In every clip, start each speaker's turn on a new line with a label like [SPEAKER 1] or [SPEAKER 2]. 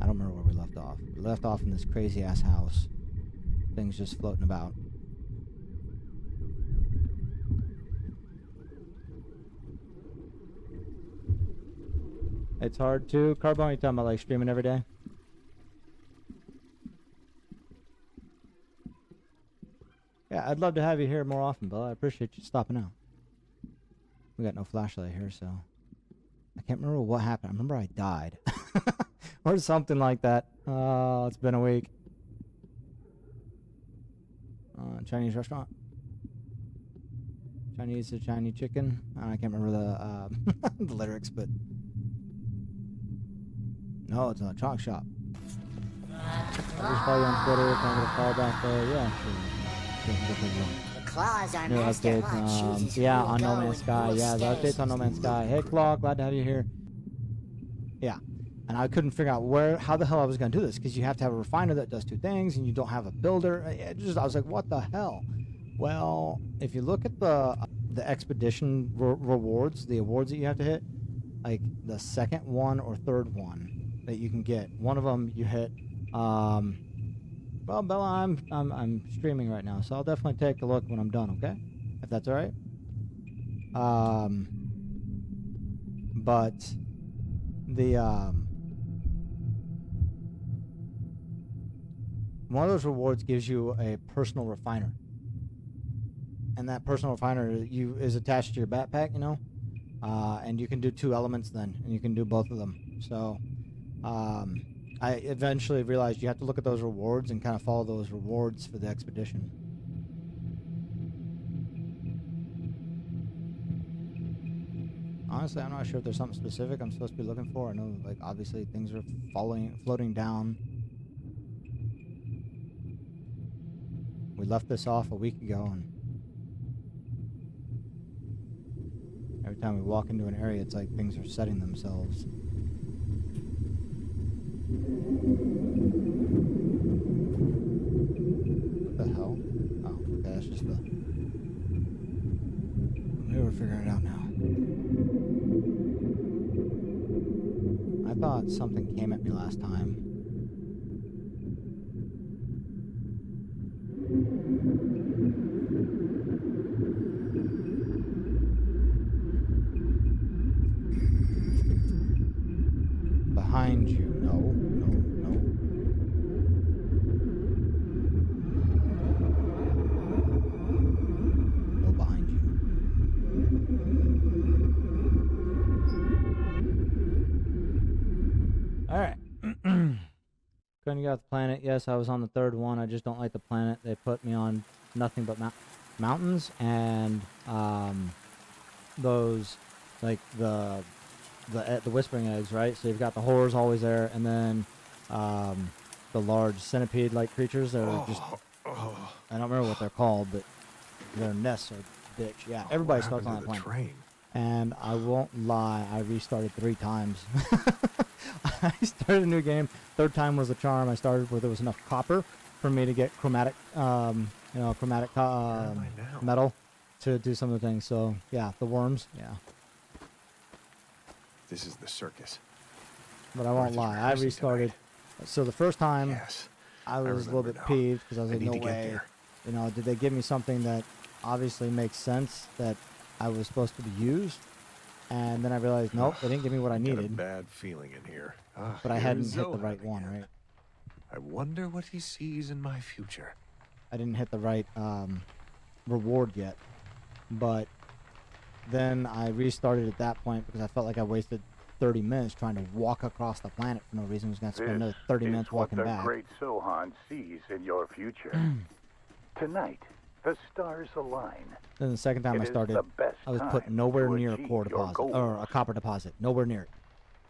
[SPEAKER 1] I don't remember where we left off. We left off in this crazy ass house. Things just floating about. It's hard to. Carbone, you talking about like streaming every day? Yeah, I'd love to have you here more often, Bill. I appreciate you stopping out. We got no flashlight here, so I can't remember what happened. I remember I died, or something like that. Oh, it's been a week. Uh, Chinese restaurant. Chinese to Chinese chicken. I can't remember the uh, the lyrics, but no, it's a chalk shop. I just follow you on Twitter. Can I get a call back there? Yeah, sure.
[SPEAKER 2] The claws are
[SPEAKER 1] New updates, um, yeah, on No Man's Sky. Yeah, the updates on No Man's Sky. Hey, Claw, glad to have you here. Yeah, and I couldn't figure out where, how the hell I was going to do this because you have to have a refiner that does two things, and you don't have a builder. It just, I was like, what the hell? Well, if you look at the the expedition re- rewards, the awards that you have to hit, like the second one or third one that you can get, one of them you hit. Um, well, Bella, I'm, I'm I'm streaming right now, so I'll definitely take a look when I'm done. Okay, if that's all right. Um, but the um, one of those rewards gives you a personal refiner, and that personal refiner you is attached to your backpack, you know, uh, and you can do two elements then, and you can do both of them. So, um, I eventually realized you have to look at those rewards and kind of follow those rewards for the expedition. Honestly, I'm not sure if there's something specific I'm supposed to be looking for. I know, like, obviously things are falling, floating down. We left this off a week ago, and every time we walk into an area, it's like things are setting themselves. What the hell? Oh, okay, that's just the. Maybe we're figuring it out now. I thought something came at me last time. Alright. Couldn't get off the planet. Yes, I was on the third one. I just don't like the planet. They put me on nothing but mou- mountains and um, those, like the the e- the whispering eggs, right? So you've got the horrors always there, and then um, the large centipede-like creatures that are just
[SPEAKER 3] Oh,
[SPEAKER 1] I don't remember what they're called, but their nests are bitch. Yeah, everybody
[SPEAKER 3] what
[SPEAKER 1] starts on that
[SPEAKER 3] happened to
[SPEAKER 1] planet.
[SPEAKER 3] the train.
[SPEAKER 1] And I won't lie, I restarted three times. I started a new game. Third time was a charm. I started where there was enough copper for me to get chromatic, um, you know, chromatic
[SPEAKER 3] am
[SPEAKER 1] um,
[SPEAKER 3] I
[SPEAKER 1] metal to do some of the things. So yeah, the worms. Yeah,
[SPEAKER 3] This is the circus.
[SPEAKER 1] but I won't lie. I restarted.
[SPEAKER 3] tonight?
[SPEAKER 1] So the first time
[SPEAKER 3] Yes.
[SPEAKER 1] I
[SPEAKER 3] I
[SPEAKER 1] was a little bit
[SPEAKER 3] now.
[SPEAKER 1] peeved because I was
[SPEAKER 3] I
[SPEAKER 1] like, no way. You know, did they give me something that obviously makes sense that I was supposed to be used? And then I realized, nope, they didn't give me what I
[SPEAKER 3] Got a
[SPEAKER 1] needed.
[SPEAKER 3] bad feeling in here. Ah,
[SPEAKER 1] But I hadn't hit the right one, right?
[SPEAKER 3] I wonder what he sees in my future.
[SPEAKER 1] I didn't hit the right um, reward yet. But then I restarted at that point because I felt like I wasted 30 minutes trying to walk across the planet for no reason. I was going to spend another 30 minutes
[SPEAKER 4] is
[SPEAKER 1] minutes
[SPEAKER 4] what
[SPEAKER 1] walking
[SPEAKER 4] the
[SPEAKER 1] back.
[SPEAKER 4] great Sohan sees in your future. Tonight, the stars align.
[SPEAKER 1] Then the second time
[SPEAKER 4] It
[SPEAKER 1] I started, I was put nowhere near a
[SPEAKER 4] achieve
[SPEAKER 1] core
[SPEAKER 4] your
[SPEAKER 1] deposit or a copper deposit. Nowhere near it.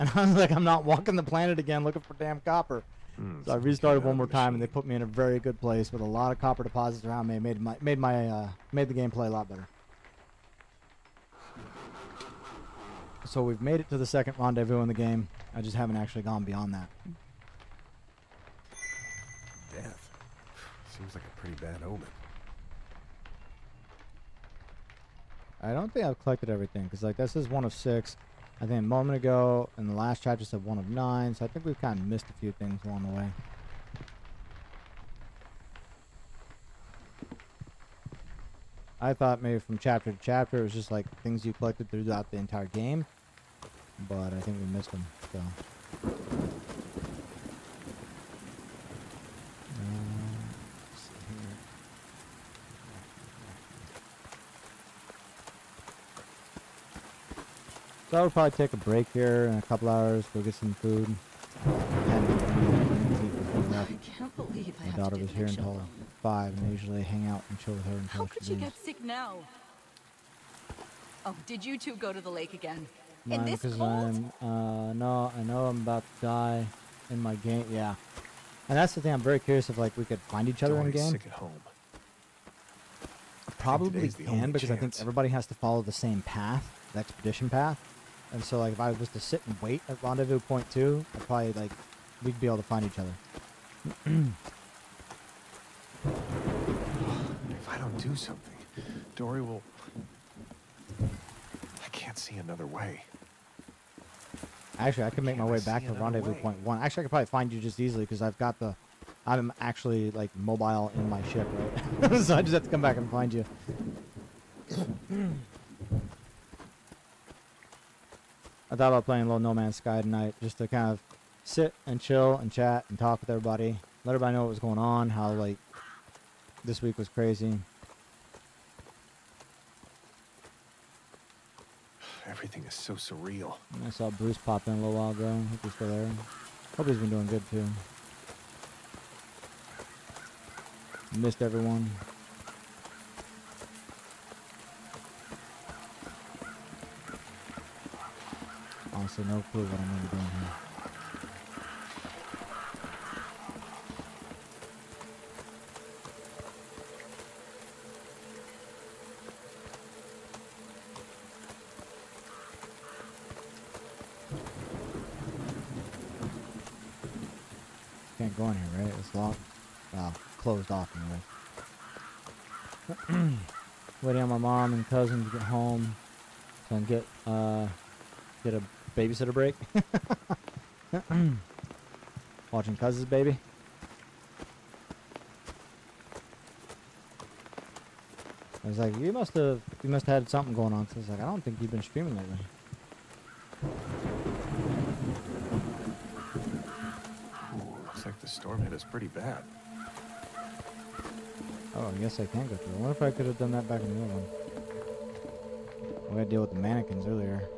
[SPEAKER 1] And I was like, I'm not walking the planet again looking for damn copper.
[SPEAKER 3] Hmm,
[SPEAKER 1] So I restarted one more time, and they put me in a very good place with a lot of copper deposits around me. It made my made my uh, made the gameplay a lot better. So we've made it to the second rendezvous in the game. I just haven't actually gone beyond that.
[SPEAKER 3] Death. Seems like a pretty bad omen.
[SPEAKER 1] I don't think I've collected everything because like this is one of six. I think a moment ago in the last chapter said one of nine, so I think we've kind of missed a few things along the way. I thought maybe from chapter to chapter it was just like things you collected throughout the entire game, but I think we missed them. So. Uh, let's see here. So I would probably take a break here in a couple hours, go get some food. and
[SPEAKER 5] I can't believe
[SPEAKER 1] My
[SPEAKER 5] have
[SPEAKER 1] daughter was here
[SPEAKER 5] lecture
[SPEAKER 1] until
[SPEAKER 5] alone.
[SPEAKER 1] five, and I usually hang out and chill with her until
[SPEAKER 5] How
[SPEAKER 1] she
[SPEAKER 5] could you
[SPEAKER 1] leaves.
[SPEAKER 5] get sick now? Oh, did you two go to the lake again? In
[SPEAKER 1] Mine,
[SPEAKER 5] this cold?
[SPEAKER 1] I'm, uh, no, I know I'm about to die in my game. Yeah, and that's the thing. I'm very curious if like we could find each other in game.
[SPEAKER 3] sick at home.
[SPEAKER 1] Probably can
[SPEAKER 3] only
[SPEAKER 1] because I think everybody has to follow the same path, the expedition path. And so like if I was to sit and wait at rendezvous point two, I'd probably like we'd be able to find each other.
[SPEAKER 3] If I don't do something, Dory will. I can't see another way.
[SPEAKER 1] Actually, I could make my way back to rendezvous
[SPEAKER 3] way?
[SPEAKER 1] point one. Actually, I could probably find you just easily because I've got the. I'm actually like mobile in my ship, right? so I just have to come back and find you. I thought about playing a little No Man's Sky tonight, just to kind of sit and chill and chat and talk with everybody, let everybody know what was going on, how like this week was crazy.
[SPEAKER 3] Everything is so surreal.
[SPEAKER 1] And I saw Bruce pop in a little while ago. Hope he's still there. Hope he's been doing good too. Missed everyone. Honestly, no clue what I'm gonna be doing here. Can't go in here, right? It's locked. Well, closed off anyway. Waiting on my mom and cousin to get home so I can get uh get a babysitter break. Watching Cousins baby. I was like, you must have you must have had something going on. So I was like, I don't think you've been streaming lately.
[SPEAKER 3] Looks like the storm hit us pretty bad.
[SPEAKER 1] Oh, I guess I can go through. I wonder if I could have done that back in the other one. We had to deal with the mannequins earlier.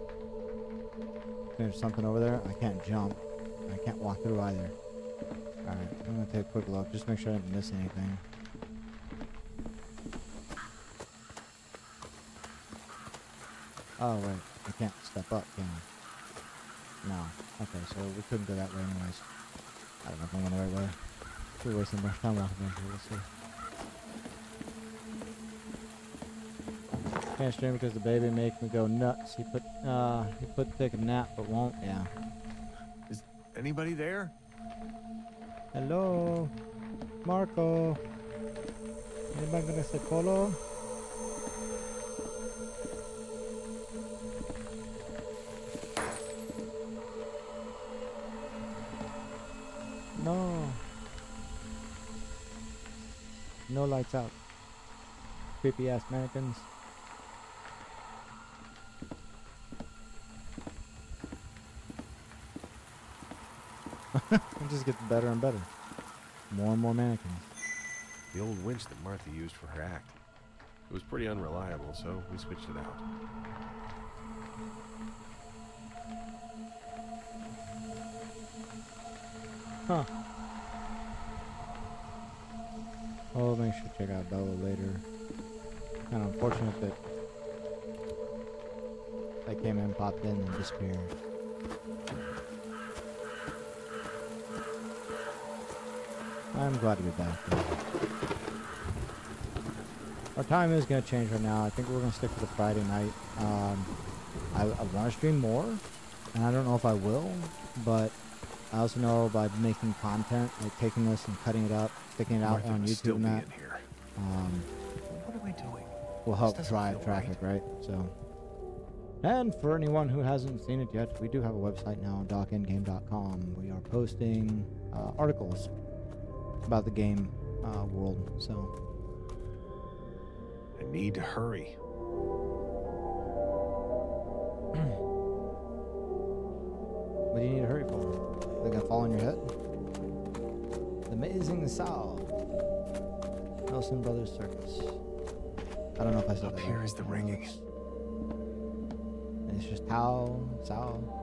[SPEAKER 1] There's something over there. I can't jump. I can't walk through either. Alright, I'm gonna take a quick look. Just make sure I didn't miss anything. Oh, wait. I can't step up, can I? No. Okay, so we couldn't go that way anyways. I don't know if I'm going the right way. We're wasting much time walking here. Let's see. Can't stream because the baby make me go nuts. He put uh he put to take a nap but won't. Yeah.
[SPEAKER 3] Is anybody there?
[SPEAKER 1] Hello, Marco. Anybody gonna say polo? No. No lights out. Creepy ass mannequins. It just gets better and better. More and more mannequins.
[SPEAKER 6] The old winch that Martha used for her act. It was pretty unreliable, so we switched it out.
[SPEAKER 1] Huh. Oh, make sure to check out Bella later. Kind of unfortunate that I came in, popped in, and disappeared. I'm glad to be back. though. Our time is going to change right now. I think we're going to stick to the Friday night. Um, I, I want to stream more, and I don't know if I will, but I also know by making content, like taking this and cutting it up, sticking it out
[SPEAKER 3] Martha
[SPEAKER 1] on YouTube and that, um,
[SPEAKER 3] What am I doing?
[SPEAKER 1] will help drive traffic, right? So And for anyone who hasn't seen it yet, we do have a website now, docendgame.com. We are posting uh, articles about the game uh, world. So,
[SPEAKER 6] I need to hurry.
[SPEAKER 1] what do you need to hurry for? They're gonna fall on your head. The Amazing Sal. Nelson Brothers Circus. I don't know if I said
[SPEAKER 6] Up
[SPEAKER 1] that
[SPEAKER 6] here
[SPEAKER 1] right.
[SPEAKER 6] is the ringing.
[SPEAKER 1] And it's just Tao, Sal.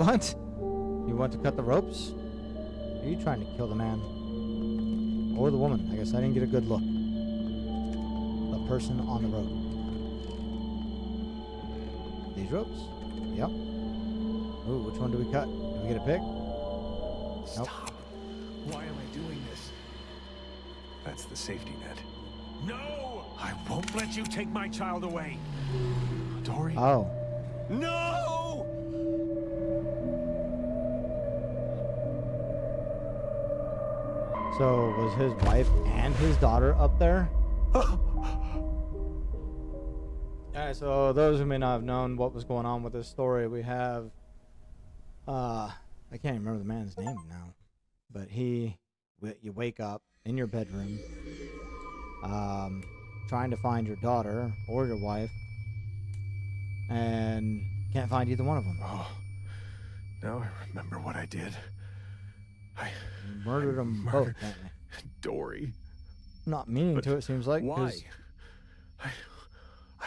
[SPEAKER 1] What? You want to cut the ropes? Are you trying to kill the man? Or the woman? I guess I didn't get a good look. The person on the rope. These ropes? Yep. Ooh, which one do we cut? Do we get a pick?
[SPEAKER 6] Stop. Why am I doing this? That's the safety net.
[SPEAKER 7] No! I won't let you take my child away.
[SPEAKER 6] Dory?
[SPEAKER 1] Oh.
[SPEAKER 7] No!
[SPEAKER 1] So was his wife and his daughter up there? Alright, so those who may not have known what was going on with this story, we have uh I can't even remember the man's name now. But he you wake up in your bedroom um trying to find your daughter or your wife and can't find either one of them.
[SPEAKER 6] Oh, now I remember what I did. I
[SPEAKER 1] Murdered them both.
[SPEAKER 6] Dory.
[SPEAKER 1] Not meaning
[SPEAKER 6] But
[SPEAKER 1] to, it seems like.
[SPEAKER 6] Why? I,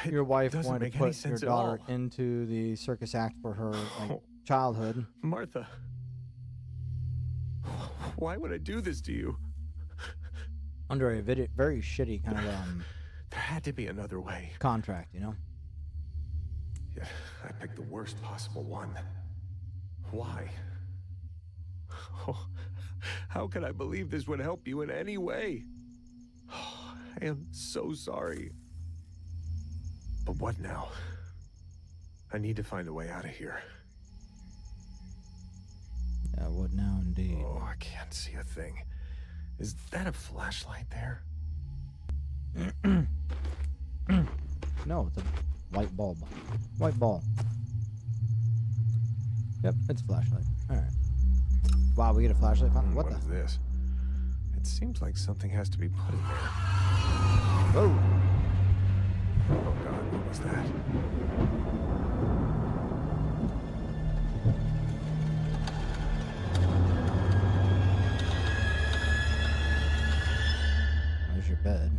[SPEAKER 6] I,
[SPEAKER 1] your wife wanted to put your daughter into the circus act for her like
[SPEAKER 6] Oh.
[SPEAKER 1] childhood.
[SPEAKER 6] Martha. Why would I do this to you?
[SPEAKER 1] under a vid- very shitty kind of um,
[SPEAKER 6] There had to be another way.
[SPEAKER 1] contract, you know.
[SPEAKER 6] Yet I picked the worst possible one. Why? Oh, how could I believe this would help you in any way? Oh, I am so sorry. But what now? I need to find a way out of here.
[SPEAKER 1] Yeah, what now, indeed?
[SPEAKER 6] Oh, I can't see a thing. Is that a flashlight there?
[SPEAKER 1] No, it's a white bulb. White ball. Yep, it's a flashlight. All right. Wow, we get a flashlight. finally. Hmm, what,
[SPEAKER 6] What is
[SPEAKER 1] the?
[SPEAKER 6] this? It seems like something has to be put in there.
[SPEAKER 1] Whoa!
[SPEAKER 6] Oh god, what was that?
[SPEAKER 1] There's your bed.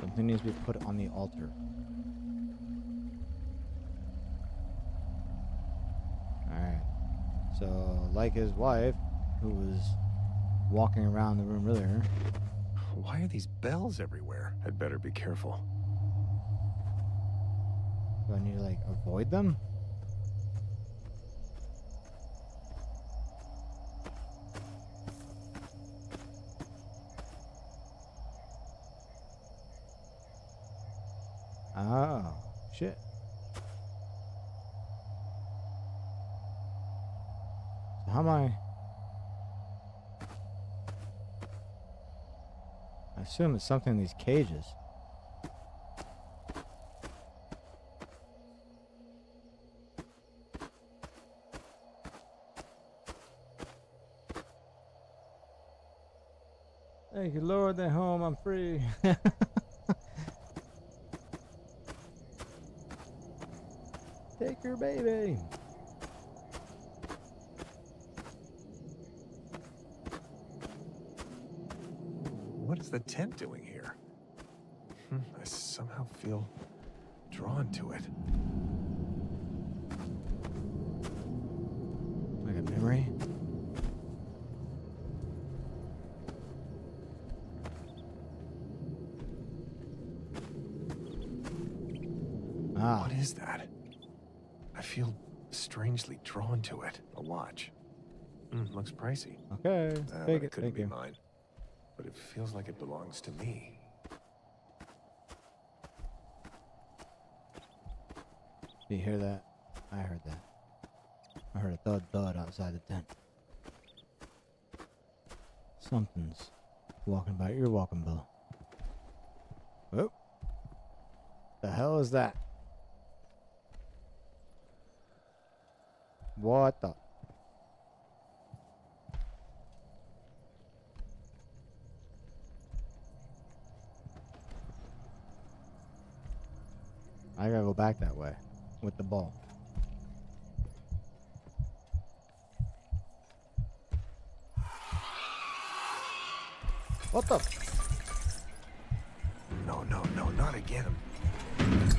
[SPEAKER 1] Something needs to be put on the altar. Alright. So, like his wife, who was walking around the room earlier,
[SPEAKER 6] Why are these bells everywhere? I'd better be careful.
[SPEAKER 1] do I need to, like, avoid them? Oh, shit. I? Assume it's something in these cages. Thank you, Lord. They're home. I'm free. Take your baby.
[SPEAKER 6] What is the tent doing here? Hmm, I somehow feel drawn to it.
[SPEAKER 1] Like a memory. Ah,
[SPEAKER 6] What is that? I feel strangely drawn to it. A watch. Hmm, looks pricey.
[SPEAKER 1] okay.
[SPEAKER 6] But
[SPEAKER 1] Take
[SPEAKER 6] it
[SPEAKER 1] it.
[SPEAKER 6] couldn't
[SPEAKER 1] Thank
[SPEAKER 6] be
[SPEAKER 1] you.
[SPEAKER 6] mine. But it feels like it belongs to me.
[SPEAKER 1] Do you hear that? I heard that. I heard a thud thud outside the tent. Something's walking by. You're welcome, Bill. Oh. The hell is that? What the? I gotta go back that way with the ball. What the?
[SPEAKER 6] No, no, no, not again.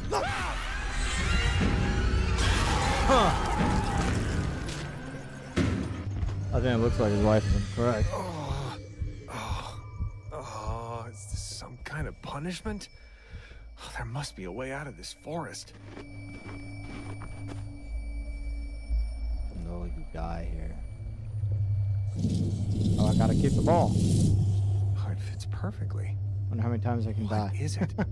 [SPEAKER 6] Look!
[SPEAKER 1] I think it looks like his wife is incorrect.
[SPEAKER 6] Oh, oh, oh, is this some kind of punishment? There must be a way out of this forest.
[SPEAKER 1] No, you die here. Oh, I gotta keep the ball.
[SPEAKER 6] Oh, it fits perfectly.
[SPEAKER 1] Wonder how many times I can
[SPEAKER 6] What
[SPEAKER 1] die.
[SPEAKER 6] is it?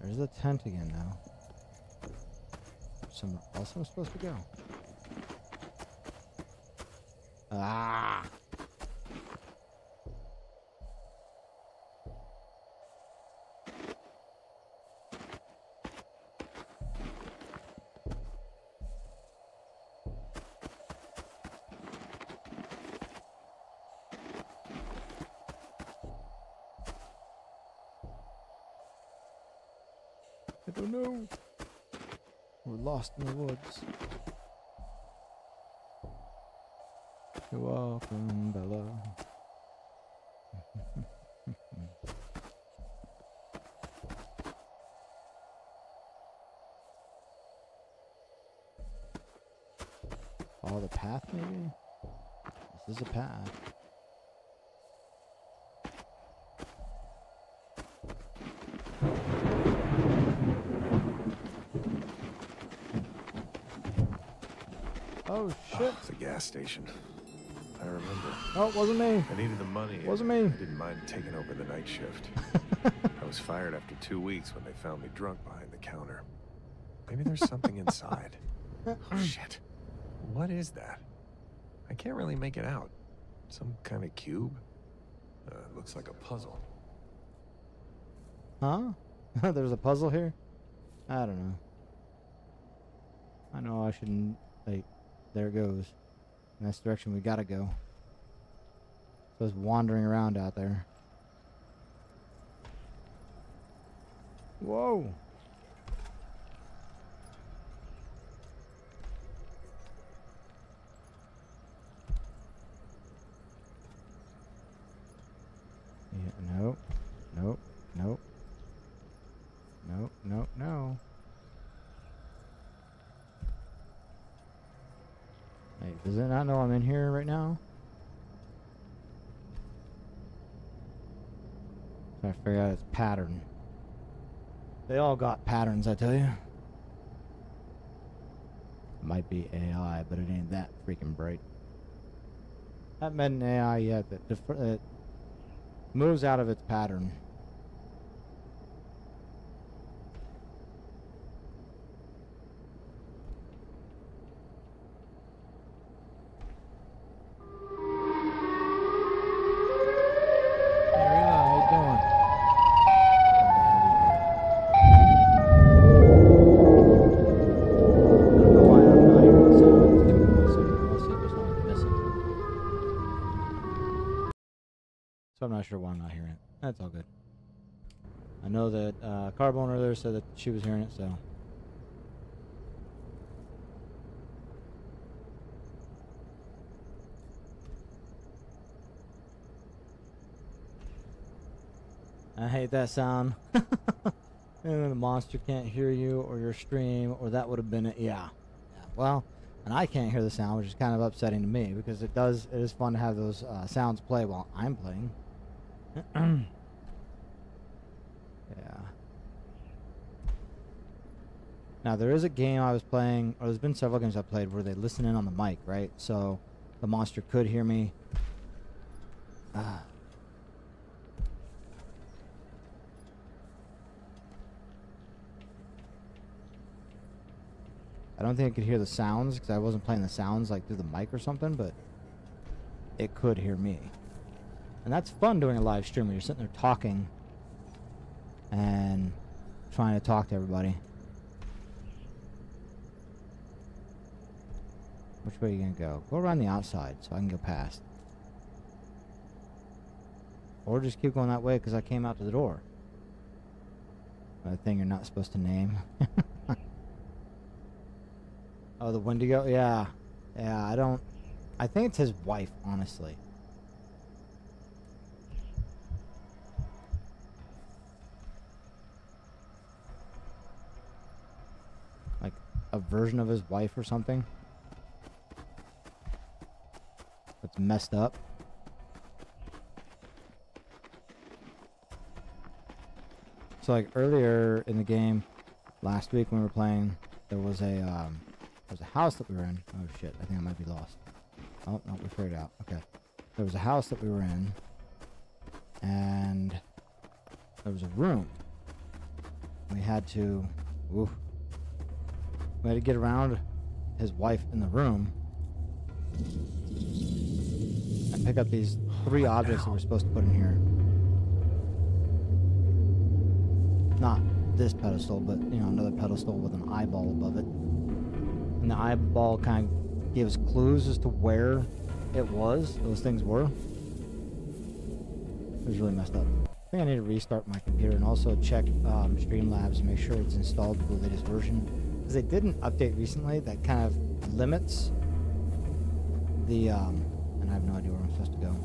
[SPEAKER 1] There's the tent again now. Else I'm supposed to go. Ah! I don't know. We're lost in the woods. You're welcome, Bella. Follow the path, maybe? This is a path. Oh shit!
[SPEAKER 6] It's a gas station. I remember.
[SPEAKER 1] Oh, it wasn't me.
[SPEAKER 6] I needed the money.
[SPEAKER 1] Wasn't me.
[SPEAKER 6] I didn't mind taking over the night shift. I was fired after two weeks when they found me drunk behind the counter. Maybe there's something inside. Oh, shit. What is that? I can't really make it out. Some kind of cube? Uh, looks like a puzzle.
[SPEAKER 1] Huh? There's a puzzle here? I don't know. I know I shouldn't. Like, there it goes. That's this direction we gotta go. So it's wandering around out there. Whoa! Yeah. Nope. Nope. Nope, nope, no. Hey, does it not know I'm in here right now? Trying to figure out its pattern. They all got patterns, I tell you. Might be AI, but it ain't that freaking bright. Haven't met an AI yet that, that moves out of its pattern. Sure why I'm not hearing it. That's all good. I know that uh, Carbone earlier said that she was hearing it, so. I hate that sound. and the monster can't hear you or your stream, or that would have been it. Yeah. yeah. Well, and I can't hear the sound, which is kind of upsetting to me because it does. It is fun to have those uh, sounds play while I'm playing. yeah. Now there is a game I was playing, or there's been several games I played where they listen in on the mic, right? So the monster could hear me Ah. I don't think I could hear the sounds because I wasn't playing the sounds like through the mic or something, but it could hear me. And that's fun doing a live stream when you're sitting there talking and trying to talk to everybody. Which way are you gonna go? Go around the outside so I can go past. Or just keep going that way because I came out to the door. A thing you're not supposed to name. oh, the Wendigo? Yeah. Yeah, I don't... I think it's his wife, honestly. Like, a version of his wife or something. That's messed up. So like earlier in the game, last week when we were playing, there was a um, there was a house that we were in. Oh shit! I think I might be lost. Oh no, we figured it out. Okay, there was a house that we were in, and there was a room. We had to, we had to get around his wife in the room and pick up these three objects that we're supposed to put in here. Not this pedestal, but you know, another pedestal with an eyeball above it. And the eyeball kind of gives clues as to where it was, those things were. It was really messed up. I think I need to restart my computer and also check um, Streamlabs and make sure it's installed the latest version. Because they did an update recently that kind of limits the, um, and I have no idea where I'm supposed to go.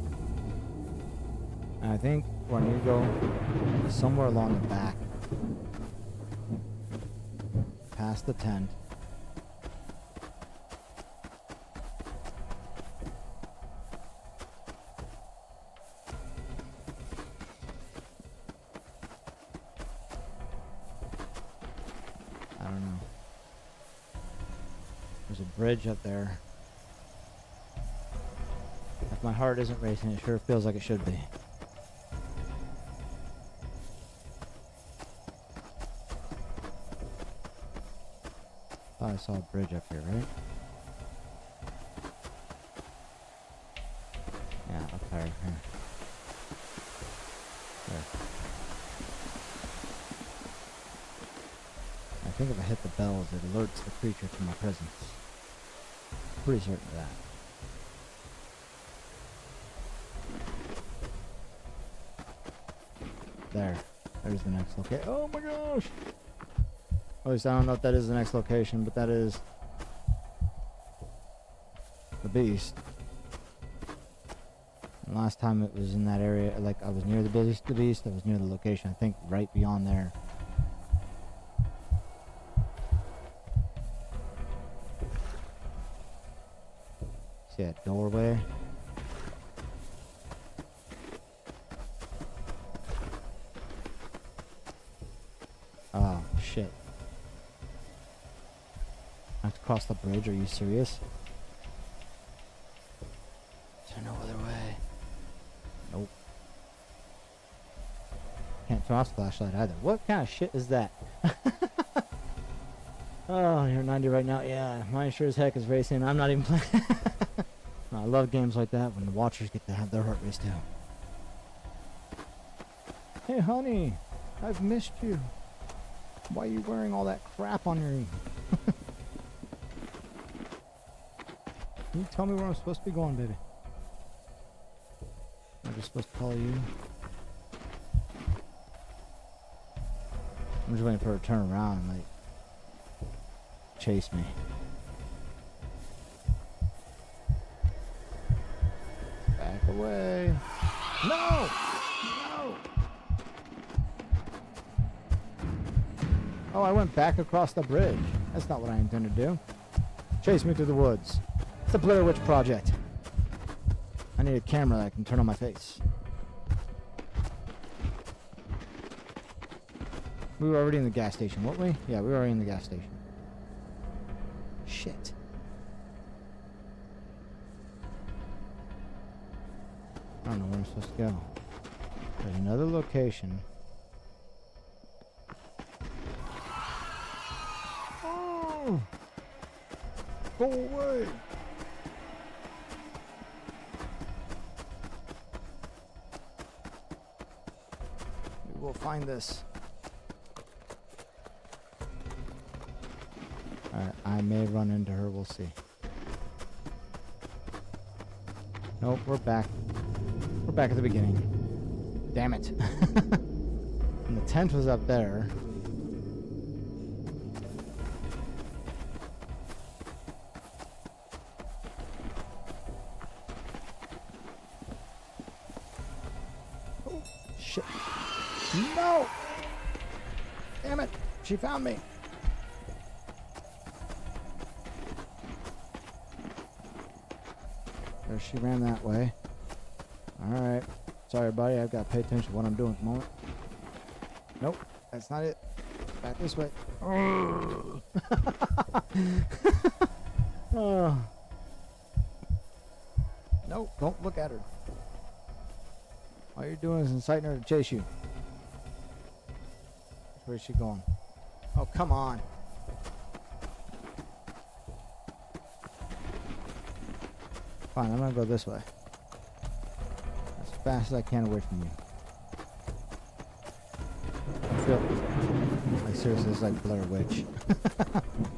[SPEAKER 1] And I think need to go somewhere along the back. Past the tent. Bridge up there. If my heart isn't racing, it sure feels like it should be. Thought I saw a bridge up here, right? Yeah, up there. Here. There. I think if I hit the bells, it alerts the creature to my presence. Pretty certain of that. There. There's the next location. Oh my gosh! At least I don't know if that is the next location, but that is the beast. And last time it was in that area, like I was near the beast, the beast. I was near the location. I think right beyond there. That doorway? Oh, shit. I have to cross the bridge, are you serious? Is there no other way? Nope. Can't turn off the flashlight either. What kind of shit is that? oh, you're 90 right now. Yeah, mine sure as heck is racing. I'm not even playing. I love games like that when the watchers get to have their heart race too. Hey, honey, I've missed you. Why are you wearing all that crap on your... Can you tell me where I'm supposed to be going, baby? I'm just supposed to follow you. I'm just waiting for her to turn around and like chase me. Back away. No! No! Oh, I went back across the bridge. That's not what I intended to do. Chase me through the woods. It's the Blair Witch Project. I need a camera that I can turn on my face. We were already in the gas station, weren't we? Yeah, we were already in the gas station. Shit. Where I'm supposed to go? There's another location. Oh! Go away! We will find this. Alright, I may run into her, we'll see. Nope, we're back. We're back at the beginning. Damn it. and the tent was up there. Oh, shit. No! Damn it! She found me! There she ran that way. Alright. Sorry, buddy. I've got to pay attention to what I'm doing moment. Nope. That's not it. Back this way. oh. Nope. Don't look at her. All you're doing is inciting her to chase you. Where's she going? Oh, come on. Fine, I'm gonna go this way. As fast as I can away from you. I feel like seriously, it's like Blair Witch.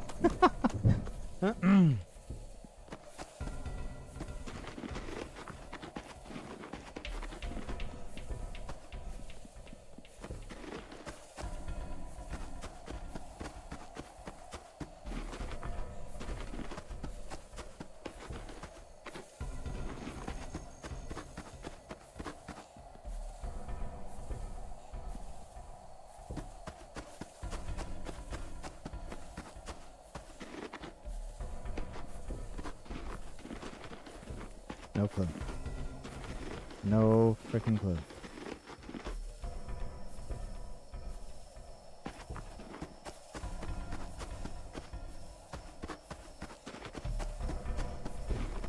[SPEAKER 1] No clue. No freaking clue.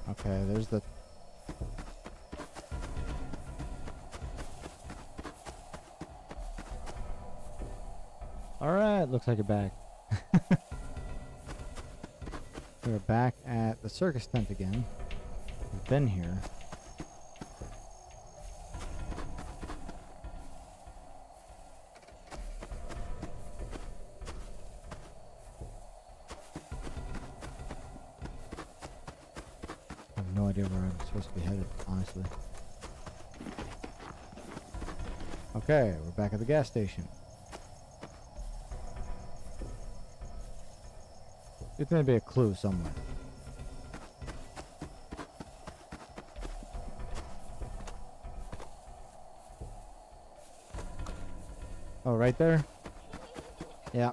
[SPEAKER 1] Okay, there's the Alright, looks like you're back. We're back at the circus tent again. Been here. I have no idea where I'm supposed to be headed, honestly. Okay, we're back at the gas station. There's gonna be a clue somewhere. Right there? Yeah.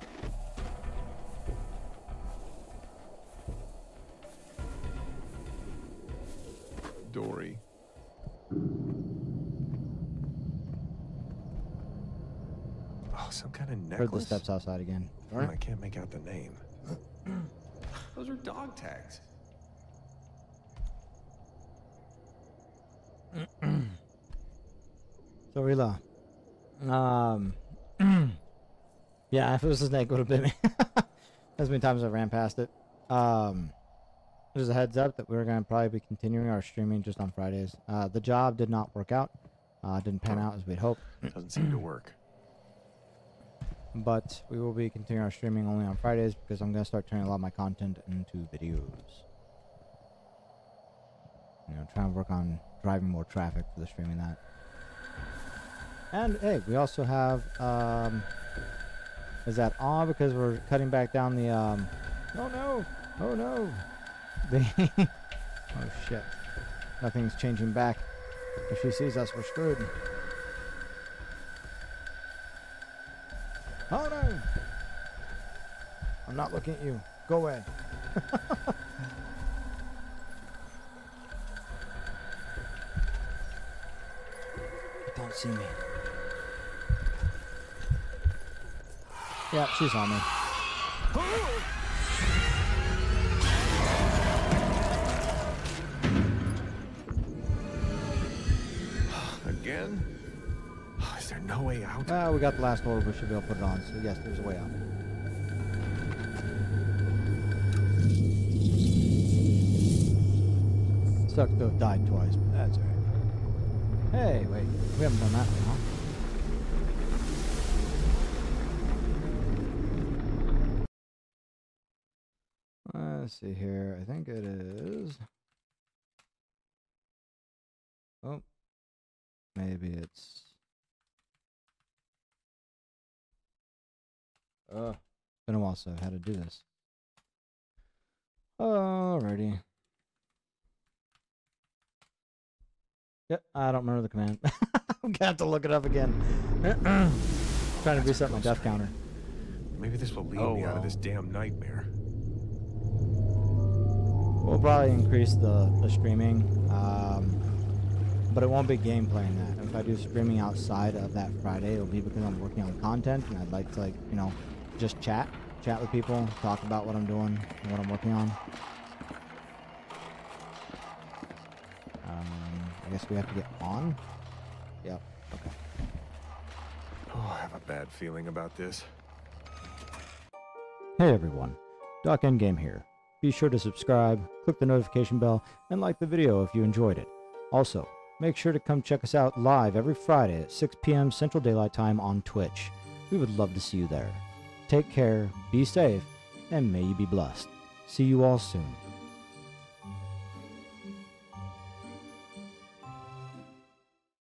[SPEAKER 6] Dory. Oh, some kind of necklace.
[SPEAKER 1] Heard the steps outside again.
[SPEAKER 6] Hmm, I can't make out the name. Those are dog tags.
[SPEAKER 1] So Rila. Um Yeah, if it was a snake it would have bit me. as many times I ran past it. Um there's a heads up that we're gonna probably be continuing our streaming just on Fridays. Uh the job did not work out. Uh didn't pan out as we'd hoped.
[SPEAKER 6] It doesn't seem to work.
[SPEAKER 1] But we will be continuing our streaming only on Fridays because I'm gonna start turning a lot of my content into videos. You know, trying to work on driving more traffic for the streaming that. And hey, we also have um is that all because we're cutting back down the um oh no. Oh no. The oh shit. Nothing's changing back. If she sees us we're screwed. Oh no. I'm not looking at you. Go away. Don't see me Yeah, she's on me.
[SPEAKER 6] Again? Is there no way out?
[SPEAKER 1] Ah, we got the last orb. We should be able to put it on. So yes, there's a way out. Sucked to have died twice, but that's alright. Hey, wait. We haven't done that I think it is. Oh. Maybe it's. Uh, it's been a while since I've had to do this. Alrighty. Yep, I don't remember the command. I'm gonna have to look it up again. Trying to reset my death counter.
[SPEAKER 6] Maybe this will lead
[SPEAKER 1] Oh,
[SPEAKER 6] me out of this damn nightmare.
[SPEAKER 1] We'll probably increase the, the streaming, um, but it won't be gameplay in that. If I do streaming outside of that Friday, it'll be because I'm working on content and I'd like to, like, you know, just chat, chat with people, talk about what I'm doing and what I'm working on. Um, I guess we have to get on. Yep. Okay.
[SPEAKER 6] Oh, I have a bad feeling about this.
[SPEAKER 1] Hey everyone, Doc Endgame here. Be sure to subscribe, click the notification bell, and like the video if you enjoyed it. Also, make sure to come check us out live every Friday at 6 p.m. Central Daylight Time on Twitch. We would love to see you there. Take care, be safe, and may you be blessed. See you all soon.